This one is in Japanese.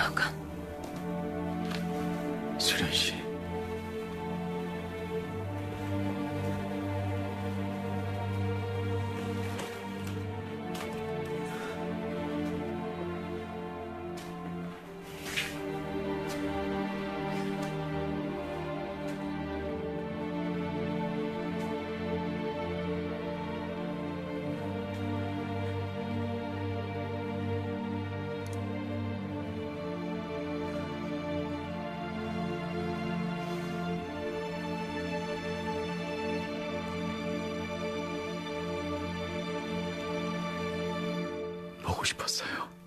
まうか。白石 싶었어요.